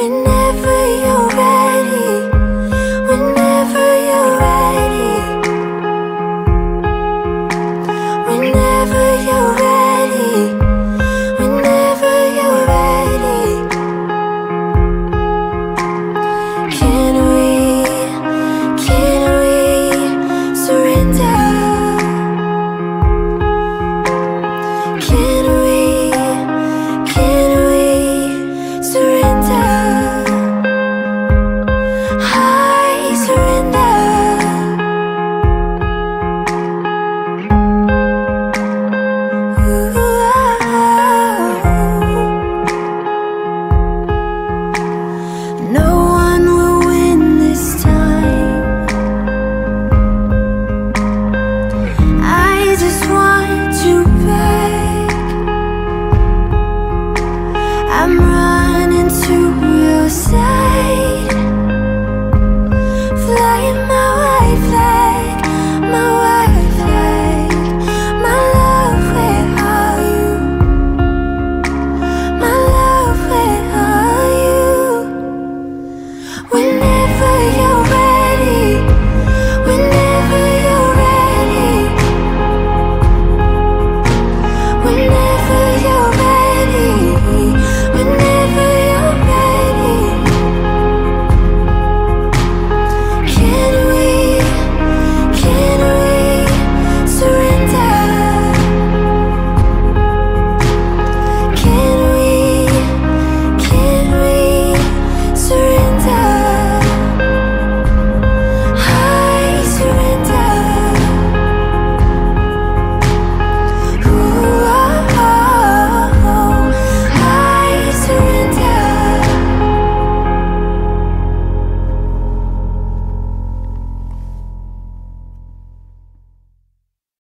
We never We